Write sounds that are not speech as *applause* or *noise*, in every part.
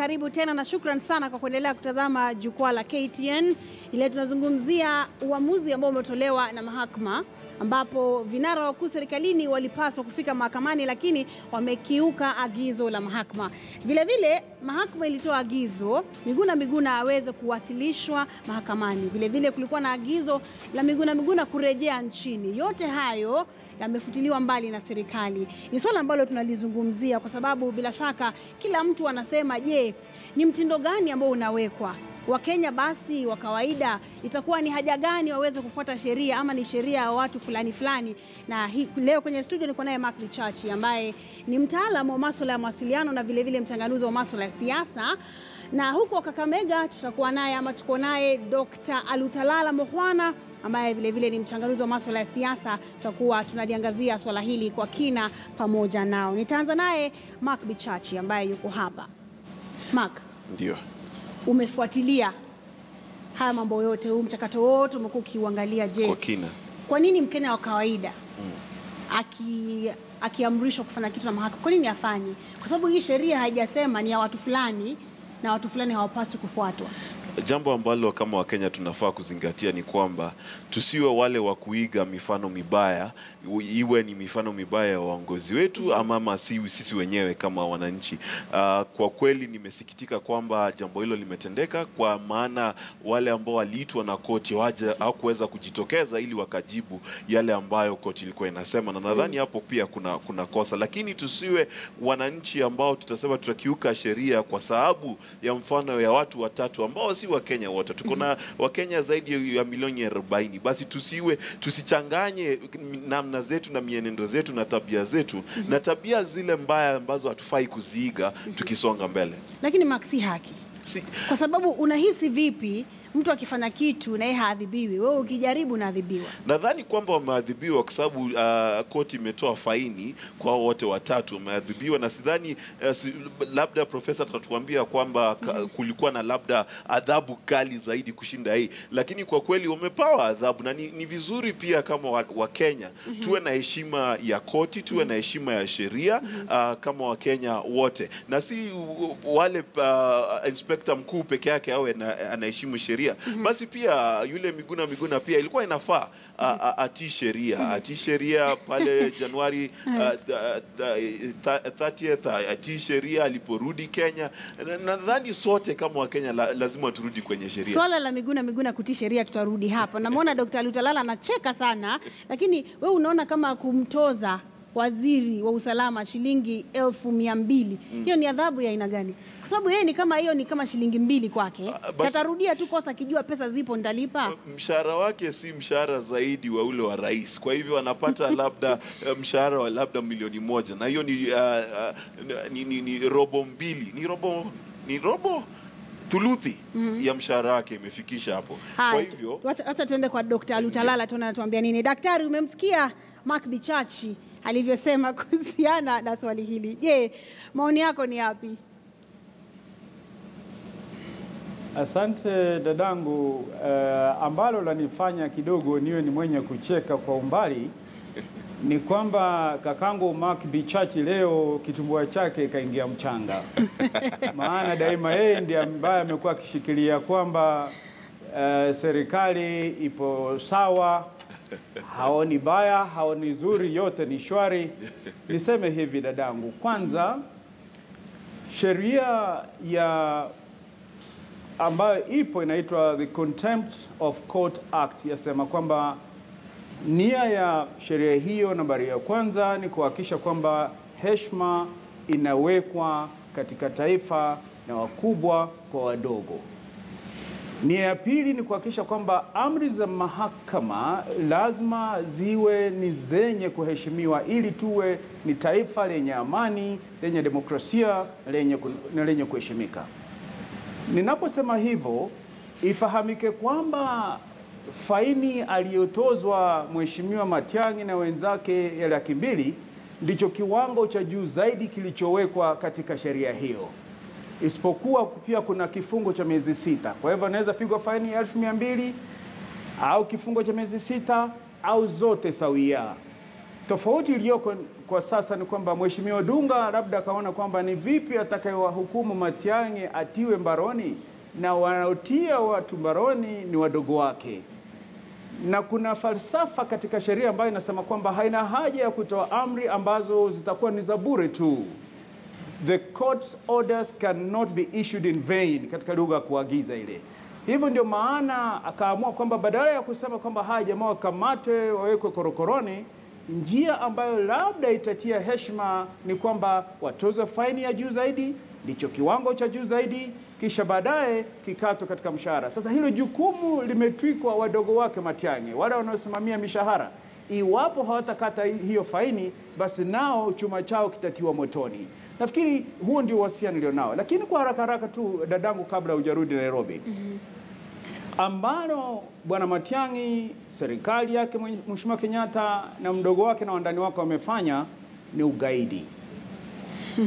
karibu tena na shukran sana kwa kuendelea kutazama jukwaa la KTN. Ile tunazungumzia uamuzi ambao umetolewa na mahakama ambapo vinara wakuu serikalini walipaswa kufika mahakamani lakini wamekiuka agizo la mahakama. Vilevile mahakama ilitoa agizo Miguna Miguna aweze kuwasilishwa mahakamani. Vilevile kulikuwa na agizo la Miguna Miguna kurejea nchini. Yote hayo yamefutiliwa mbali na serikali. Ni swala ambalo tunalizungumzia kwa sababu bila shaka kila mtu anasema, je, ni mtindo gani ambao unawekwa Wakenya basi wa kawaida itakuwa ni haja gani waweze kufuata sheria ama ni sheria ya watu fulani fulani? Na hii, leo kwenye studio niko naye Mark Bichachi ambaye ni mtaalamu wa masuala ya mawasiliano na vilevile mchanganuzi wa masuala ya siasa, na huko Kakamega tutakuwa naye ama tuko naye Dr. Alutalala Mohwana ambaye vilevile ni mchanganuzi wa masuala ya siasa. Tutakuwa tunaliangazia swala hili kwa kina pamoja nao. Nitaanza naye Mark Bichachi ambaye yuko hapa. Mark, Ndio. Umefuatilia haya mambo yote, huu mchakato wote umekuwa ukiuangalia. Je, Kwa kina. kwa nini Mkenya wa kawaida mm. aki akiamrishwa kufanya kitu na mahakama, kwa nini afanye? Kwa sababu hii sheria haijasema ni ya watu fulani na watu fulani hawapaswi kufuatwa. Jambo ambalo kama Wakenya tunafaa kuzingatia ni kwamba tusiwe wale wa kuiga mifano mibaya, iwe ni mifano mibaya ya waongozi wetu ama si sisi wenyewe kama wananchi. Uh, kwa kweli nimesikitika kwamba jambo hilo limetendeka, kwa maana wale ambao waliitwa na koti hawakuweza kujitokeza ili wakajibu yale ambayo koti ilikuwa inasema, na nadhani hapo pia kuna, kuna kosa, lakini tusiwe wananchi ambao tutasema tutakiuka sheria kwa sababu ya mfano ya watu watatu ambao si Wakenya wote. Tuko na Wakenya zaidi ya milioni arobaini. Basi tusiwe tusichanganye namna zetu na mienendo zetu na tabia zetu na tabia zile mbaya ambazo hatufai kuziiga tukisonga mbele. Lakini Mark, si haki, Si, kwa sababu unahisi vipi mtu akifanya kitu na yeye haadhibiwi, wewe ukijaribu unaadhibiwa? nadhani kwamba wameadhibiwa kwa sababu uh, koti imetoa faini kwa wote watatu. Wameadhibiwa, na sidhani uh, si, labda profesa atatuambia kwamba ka- kulikuwa na labda adhabu kali zaidi kushinda hii, lakini kwa kweli wamepawa adhabu, na ni, ni vizuri pia kama wa, wa Kenya tuwe na heshima ya koti, tuwe na heshima ya sheria uh, kama Wakenya wote, na si uh, wale uh, inspekta mkuu peke yake awe na- anaheshimu sheria basi pia yule Miguna Miguna pia ilikuwa inafaa atii sheria atii sheria pale *laughs* Januari uh, th- th- th- 30th atii sheria aliporudi Kenya. Na- Nadhani sote kama Wakenya la, lazima turudi kwenye sheria. Swala la Miguna Miguna kutii sheria tutarudi hapa. Namwona Dr. Lutalala anacheka sana, lakini we unaona kama kumtoza waziri wa usalama shilingi elfu mia mbili mm. hiyo ni adhabu ya aina gani? Kwa sababu yeye ni kama hiyo ni kama shilingi mbili kwake, Ah, atarudia tu kosa akijua pesa zipo nitalipa. mshahara wake si mshahara zaidi wa ule wa rais, kwa hivyo anapata *laughs* labda eh, mshahara wa labda milioni moja, na hiyo ni, uh, uh, ni, ni, ni robo mbili, ni robo ni robo thuluthi ya mshahara wake imefikisha hapo. Kwa hivyo wacha tuende kwa Dr. Lutalala tuone anatuambia nini. Daktari, umemsikia Mark Bichachi alivyosema *laughs* kuhusiana na swali hili. Je, maoni yako ni yapi? Asante dadangu. Uh, ambalo lanifanya kidogo niwe ni mwenye kucheka kwa umbali *laughs* ni kwamba kakangu Mark Bichachi leo kitumbua chake kaingia mchanga, *laughs* maana daima yeye ndiye ambaye amekuwa akishikilia kwamba uh, serikali ipo sawa, haoni baya, haoni zuri, yote ni shwari. Niseme hivi dadangu, kwanza sheria ya ambayo ipo inaitwa the Contempt of Court Act yasema kwamba nia ya sheria hiyo nambari ya kwanza ni kuhakikisha kwamba heshima inawekwa katika taifa na wakubwa kwa wadogo. Nia ya pili ni kuhakikisha kwamba amri za mahakama lazima ziwe ni zenye kuheshimiwa ili tuwe ni taifa lenye amani, lenye demokrasia lenye, na lenye kuheshimika. Ninaposema hivyo, ifahamike kwamba faini aliyotozwa Mheshimiwa Matiang'i na wenzake ya laki mbili ndicho kiwango cha juu zaidi kilichowekwa katika sheria hiyo, isipokuwa pia kuna kifungo cha miezi sita. Kwa hivyo anaweza pigwa faini ya elfu mia mbili au kifungo cha miezi sita au zote sawia. Tofauti iliyoko kwa sasa ni kwamba Mheshimiwa Dunga labda akaona kwamba ni vipi atakayewahukumu Matiang'i atiwe mbaroni na wanaotia watu mbaroni ni wadogo wake, na kuna falsafa katika sheria ambayo inasema kwamba haina haja ya kutoa amri ambazo zitakuwa ni za bure tu. The court's orders cannot be issued in vain, katika lugha ya kuagiza ile. Hivyo ndio maana akaamua kwamba badala ya kusema kwamba haya jamaa wakamatwe wawekwe korokoroni, njia ambayo labda itatia heshima ni kwamba watozwe faini ya juu zaidi, ndicho kiwango cha juu zaidi, kisha baadaye kikatwe katika mshahara. Sasa hilo jukumu limetwikwa wadogo wake Matiang'i, wale wanaosimamia mishahara. Iwapo hawatakata hiyo faini, basi nao chuma chao kitatiwa motoni. Nafikiri huo ndio wasia nilionao, lakini kwa haraka haraka tu, dadangu, kabla hujarudi Nairobi, ambalo bwana Matiang'i, serikali yake Mheshimiwa Kenyatta na mdogo wake na wandani wake wamefanya ni ugaidi.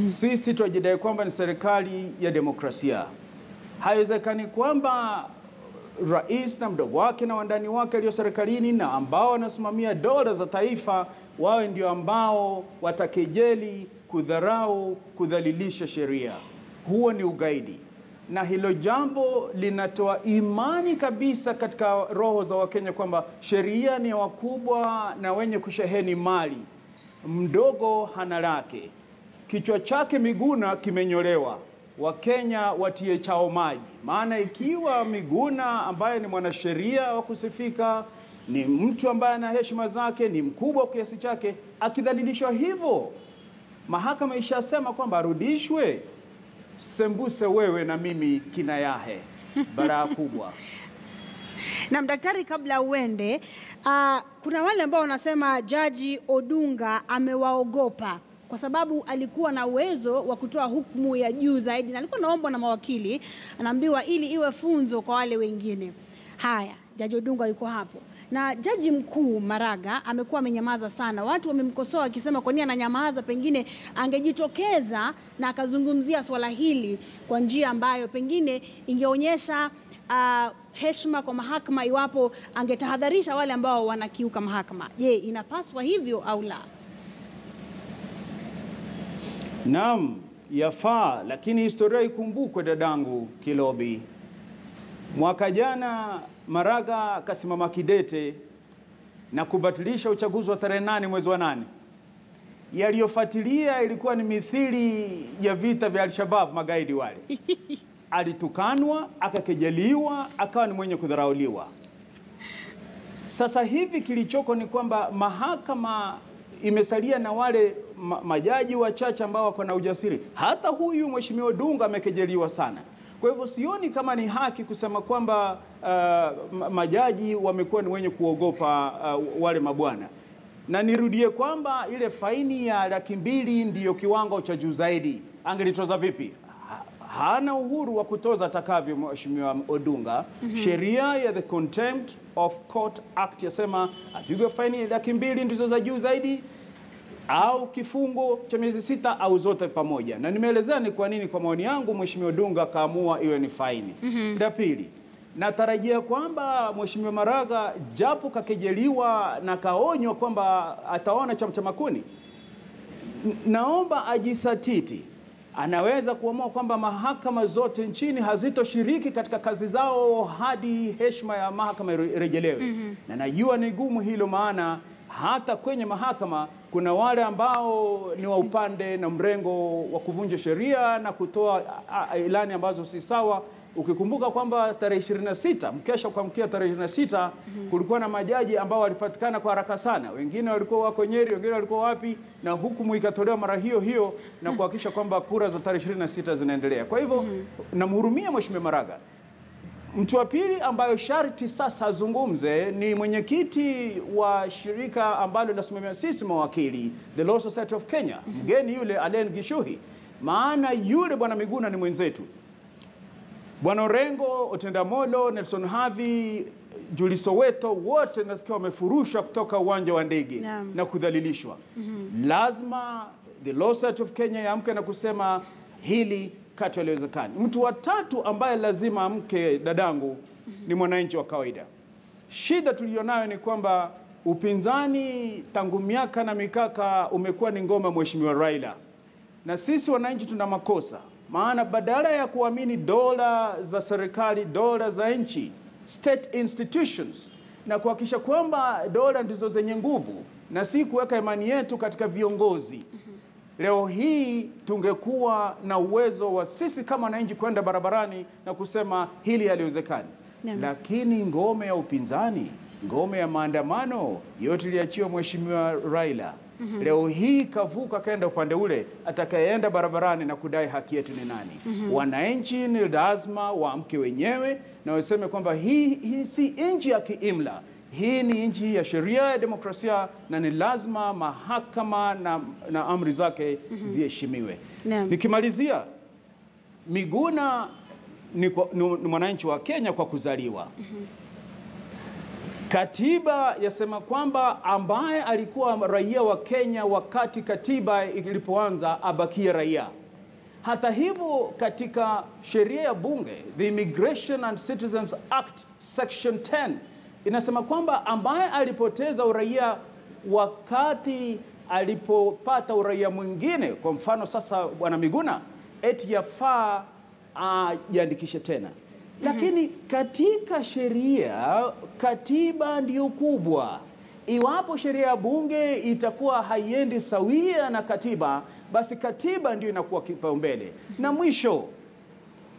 Sisi twajidai kwamba ni serikali ya demokrasia. Haiwezekani kwamba rais na mdogo wake na wandani wake walio serikalini na ambao wanasimamia dola za taifa wawe ndio ambao watakejeli, kudharau, kudhalilisha sheria. Huo ni ugaidi, na hilo jambo linatoa imani kabisa katika roho za Wakenya kwamba sheria ni ya wakubwa na wenye kusheheni mali, mdogo hana lake, kichwa chake Miguna kimenyolewa. Wakenya watie chao maji, maana ikiwa Miguna ambaye ni mwanasheria wa kusifika, ni mtu ambaye ana heshima zake, ni mkubwa kiasi chake, akidhalilishwa hivyo, mahakama ishasema kwamba arudishwe, sembuse wewe na mimi kina yahe baraa kubwa. *laughs* Na daktari, kabla uende, uh, kuna wale ambao wanasema Jaji Odunga amewaogopa kwa sababu alikuwa na uwezo wa kutoa hukumu ya juu zaidi, na alikuwa naombwa na mawakili, anaambiwa ili iwe funzo kwa wale wengine. Haya, Jaji Odunga yuko hapo na Jaji Mkuu Maraga amekuwa amenyamaza sana. Watu wamemkosoa wakisema kwa nini ananyamaza, pengine angejitokeza na akazungumzia swala hili kwa njia ambayo pengine ingeonyesha uh, heshima kwa mahakama, iwapo angetahadharisha wale ambao wanakiuka mahakama. Je, inapaswa hivyo au la? Naam, yafaa, lakini historia ikumbukwe, dadangu Kilobi. Mwaka jana Maraga akasimama kidete na kubatilisha uchaguzi wa tarehe nane mwezi wa nane. Yaliyofuatilia ilikuwa ni mithili ya vita vya Alshabab, magaidi wale. *laughs* Alitukanwa, akakejeliwa, akawa ni mwenye kudharauliwa. Sasa hivi kilichoko ni kwamba mahakama imesalia na wale ma majaji wachache ambao wako na ujasiri. Hata huyu mheshimiwa Dunga amekejeliwa sana. Kwa hivyo sioni kama ni haki kusema kwamba uh, majaji wamekuwa ni wenye kuogopa uh, wale mabwana, na nirudie kwamba ile faini ya laki mbili ndiyo kiwango cha juu zaidi. Angelitoza vipi? hana uhuru wa kutoza atakavyo mheshimiwa Odunga. mm -hmm. Sheria ya the Contempt of Court Act yasema apigwe faini laki mbili ndizo za juu zaidi au kifungo cha miezi sita au zote pamoja, na nimeelezea ni kwa nini. Kwa maoni yangu, mheshimiwa Dunga akaamua iwe ni faini. mm -hmm. La pili, natarajia kwamba mheshimiwa Maraga japo kakejeliwa na kaonywa kwamba ataona chama cha makuni, naomba ajisatiti anaweza kuamua kwamba mahakama zote nchini hazitoshiriki katika kazi zao hadi heshima ya mahakama irejelewe. mm -hmm. Na najua ni gumu hilo, maana hata kwenye mahakama kuna wale ambao ni wa upande na mrengo wa kuvunja sheria na kutoa ilani ambazo si sawa. Ukikumbuka kwamba tarehe 26 mkesha kuamkia tarehe 26 mm -hmm. kulikuwa na majaji ambao walipatikana kwa haraka sana, wengine walikuwa wako Nyeri, wengine walikuwa wapi, na hukumu ikatolewa mara hiyo hiyo na kuhakikisha kwamba kura za tarehe 26 zinaendelea. Kwa hivyo mm -hmm. namhurumia Mheshimiwa Maraga. Mtu wa pili ambayo sharti sasa azungumze ni mwenyekiti wa shirika ambalo linasimamia sisi mawakili, the Law Society of Kenya, -hmm. mgeni yule Alen Gishuhi, maana yule bwana Miguna ni mwenzetu Bwana Orengo, Otendamolo, Nelson Havi, Juli Soweto wote nasikia wamefurushwa kutoka uwanja wa ndege yeah, na kudhalilishwa. mm -hmm. Lazima the Law Society of Kenya yaamke na kusema hili katu haliwezekani. Mtu wa tatu ambaye lazima amke, dadangu, ni mwananchi wa kawaida. Shida tuliyonayo ni kwamba upinzani tangu miaka na mikaka umekuwa ni ngoma Mheshimiwa Raila, na sisi wananchi tuna makosa, maana badala ya kuamini dola za serikali, dola za nchi, state institutions, na kuhakikisha kwamba dola ndizo zenye nguvu na si kuweka imani yetu katika viongozi Leo hii tungekuwa na uwezo wa sisi kama wananchi kwenda barabarani na kusema hili haliwezekani, lakini ngome ya upinzani, ngome ya maandamano yote iliachiwa Mheshimiwa Raila. Mm -hmm. Leo hii kavuka kaenda upande ule, atakayeenda barabarani na kudai haki yetu ni nani? Mm -hmm. Wananchi ni lazima waamke wenyewe na waseme kwamba hii, hii si nchi ya kiimla hii ni nchi ya sheria ya demokrasia na ni lazima mahakama na, na amri zake ziheshimiwe. Naam. Nikimalizia, Miguna ni, ni, ni mwananchi wa Kenya kwa kuzaliwa. mm -hmm. Katiba yasema kwamba ambaye alikuwa raia wa Kenya wakati katiba ilipoanza abakie raia. Hata hivyo, katika sheria ya bunge, the Immigration and Citizens Act section 10 inasema kwamba ambaye alipoteza uraia wakati alipopata uraia mwingine, kwa mfano sasa bwana Miguna, eti yafaa ajiandikishe tena. Lakini katika sheria, katiba ndiyo kubwa. Iwapo sheria ya bunge itakuwa haiendi sawia na katiba, basi katiba ndio inakuwa kipaumbele. Na mwisho,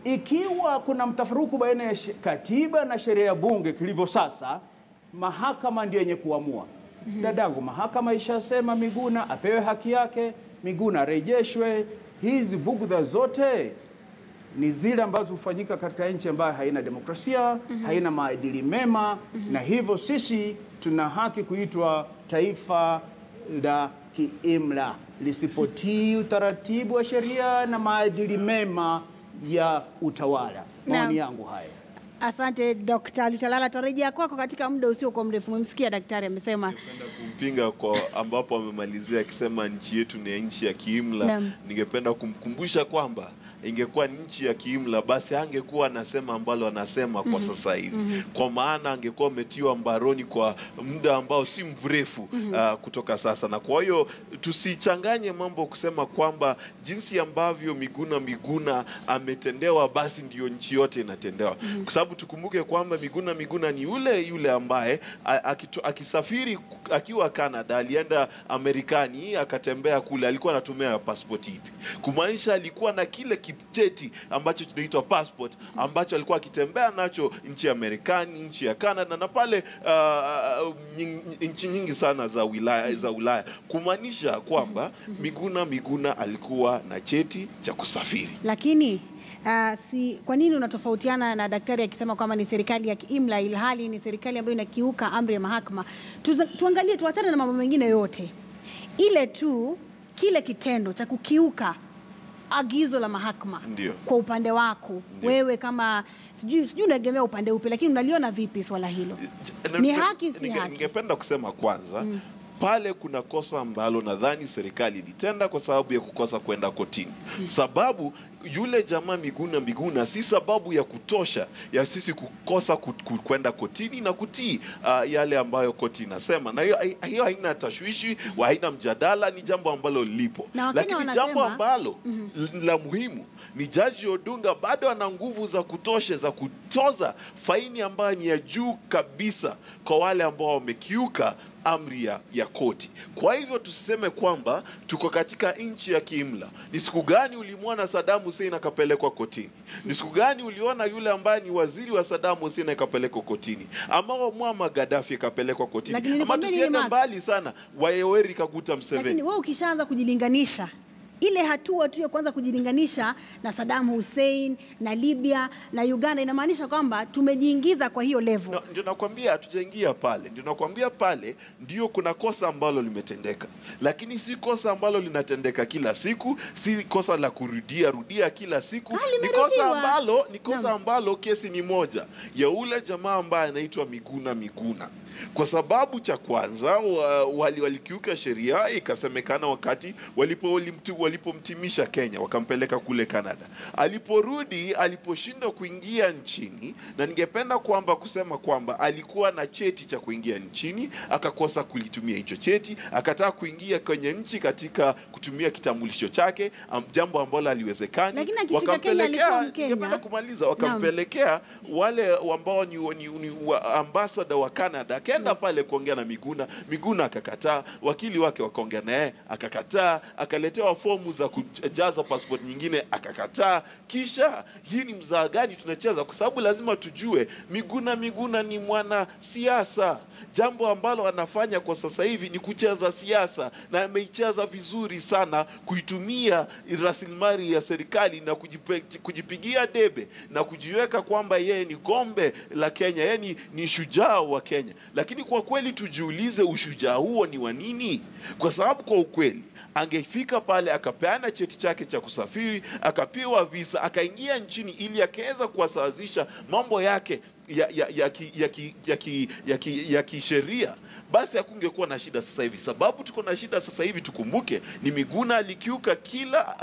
ikiwa kuna mtafaruku baina ya katiba na sheria ya bunge kilivyo sasa, mahakama ndio yenye kuamua. Mm -hmm. Dadangu, mahakama ishasema Miguna apewe haki yake, Miguna arejeshwe. Hizi bugdha zote ni zile ambazo hufanyika katika nchi ambayo haina demokrasia, mm -hmm. haina maadili mema, mm -hmm. na hivyo sisi tuna haki kuitwa taifa la kiimla lisipotii utaratibu wa sheria na maadili mema ya utawala. Maoni yangu haya. Asante Dr. Lutalala, tarejea kwako katika muda usiokuwa mrefu. Umemsikia daktari amesema Ningependa kumpinga kwa ambapo amemalizia akisema nchi yetu ni nchi ya kiimla. Ningependa kumkumbusha kwamba ingekuwa ni nchi ya kiimla, basi angekuwa anasema ambalo anasema kwa mm -hmm. sasa hivi, mm -hmm. kwa maana angekuwa ametiwa mbaroni kwa muda ambao si mrefu mm -hmm. uh, kutoka sasa. Na kwa hiyo tusichanganye mambo kusema kwamba jinsi ambavyo Miguna Miguna ametendewa, basi ndiyo nchi yote inatendewa, mm -hmm. kwa sababu tukumbuke kwamba Miguna Miguna ni yule yule ambaye akisafiri akiwa Canada alienda Amerikani akatembea kule, alikuwa anatumia pasipoti ipi? Kumaanisha alikuwa na kile kicheti ambacho kinaitwa passport ambacho alikuwa akitembea nacho nchi ya Marekani, nchi ya Canada na pale uh, nying- nchi nyingi sana za wilaya za Ulaya, kumaanisha kwamba Miguna Miguna alikuwa na cheti cha kusafiri. lakini Uh, si kwa nini unatofautiana na daktari akisema kwamba ni serikali ya kiimla ilhali ni serikali ambayo inakiuka amri ya mahakama? Tuangalie tuachane na mambo mengine yote, ile tu kile kitendo cha kukiuka agizo la mahakama Ndiyo. kwa upande wako Ndiyo. wewe kama sijui sijui unaegemea upande upi, lakini unaliona vipi swala hilo? Ni haki, si haki? Ningependa kusema kwanza mm pale kuna kosa ambalo nadhani serikali ilitenda kwa sababu ya kukosa kwenda kotini, sababu yule jamaa Miguna Miguna si sababu ya kutosha ya sisi kukosa ku- ku- kwenda kotini na kutii uh, yale ambayo koti inasema, na hiyo haina tashwishi wa haina mjadala, ni jambo ambalo lipo, Na wanasema, jambo jambo mm -hmm. la muhimu ni Jaji Odunga bado ana nguvu za kutosha za kutoza faini ambayo ni ya juu kabisa kwa wale ambao wamekiuka amri ya, ya koti. Kwa hivyo tusiseme kwamba tuko katika nchi ya kiimla. Ni siku gani ulimwona Saddam Hussein akapelekwa kotini? Ni siku gani uliona yule ambaye ni waziri wa Saddam Hussein akapelekwa kotini, ama Muammar Gaddafi akapelekwa kotini, ama tusiende mbali sana, wa Yoweri Kaguta Museveni. Lakini wewe ukishaanza kujilinganisha ile hatua tu ya kwanza kujilinganisha na Saddam Hussein na Libya na Uganda inamaanisha kwamba tumejiingiza kwa hiyo level. No, ndio nakwambia hatujaingia pale, ndio nakwambia pale ndio kuna kosa ambalo limetendeka, lakini si kosa ambalo linatendeka kila siku, si kosa la kurudia rudia kila siku. Ah, Ni kosa ambalo ni kosa ambalo kesi ni moja ya ule jamaa ambaye anaitwa Miguna Miguna. Kwa sababu cha kwanza wa, wali, walikiuka sheria ikasemekana wakati walipo walipomtimisha Kenya wakampeleka kule Canada. Aliporudi, aliposhindwa kuingia nchini, na ningependa kwamba kusema kwamba alikuwa na cheti cha kuingia nchini, akakosa kulitumia hicho cheti, akataa kuingia kwenye nchi katika kutumia kitambulisho chake, jambo ambalo aliwezekani. Mkenya. ningependa kumaliza, wakampelekea wale ambao ni, ni, ni wa ambasada wa Canada, akaenda pale kuongea na Miguna. Miguna akakataa, wakili wake wakaongea naye akakataa, akaletewa fomu za kujaza passport nyingine akakataa. Kisha hii ni mzaa gani tunacheza? Kwa sababu lazima tujue Miguna Miguna ni mwana siasa. Jambo ambalo anafanya kwa sasa hivi ni kucheza siasa, na ameicheza vizuri sana, kuitumia rasilimali ya serikali na kujipigia debe na kujiweka kwamba yeye ni gombe la Kenya, yeye ni, ni shujaa wa Kenya. Lakini kwa kweli tujiulize, ushujaa huo ni wa nini? Kwa sababu kwa ukweli angefika pale akapeana cheti chake cha kusafiri, akapewa visa, akaingia nchini ili akaweza kuwasawazisha mambo yake ya ya ya ya ya ki- ya ki- ya kisheria basi hakungekuwa na shida sasa hivi. Sababu tuko na shida sasa hivi, tukumbuke ni Miguna alikiuka kila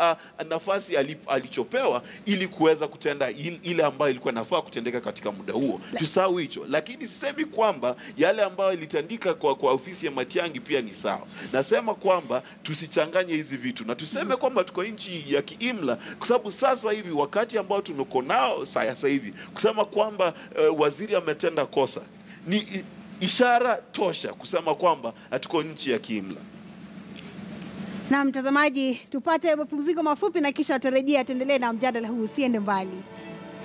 uh, nafasi alip, alichopewa ili kuweza kutenda il, ile ambayo ilikuwa inafaa kutendeka katika muda huo. Tusahau hicho, lakini sisemi kwamba yale ambayo ilitandika kwa, kwa ofisi ya Matiang'i pia ni sawa. Nasema kwamba tusichanganye hizi vitu na tuseme kwamba tuko nchi ya kiimla, kwa sababu sasa hivi wakati ambao tunako nao sasa hivi kusema kwamba uh, waziri ametenda kosa ni ishara tosha kusema kwamba hatuko nchi ya kiimla. Na mtazamaji, tupate mapumziko mafupi na kisha tutarejea tuendelee na mjadala huu, usiende mbali.